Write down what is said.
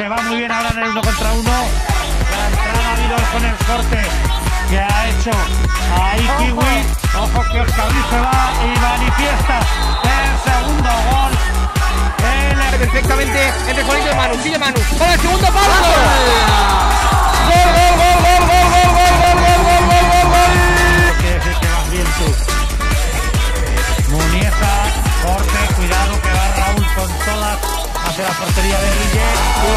Se va muy bien ahora en el uno contra uno. La entrada Vidal con el corte que ha hecho ahí Kiwi. Ojo que Oscar se va y manifiesta el segundo gol. El perfectamente entre Juanito y Manu. Sigue Manu. Con el segundo palo. ¡Gol, gol, gol, gol, gol, gol, gol, gol, gol, gol, gol, gol, gol! Quiere decir que vas bien tú. Muniesa, corte, cuidado que va Raúl con todas hacia la portería de Guille.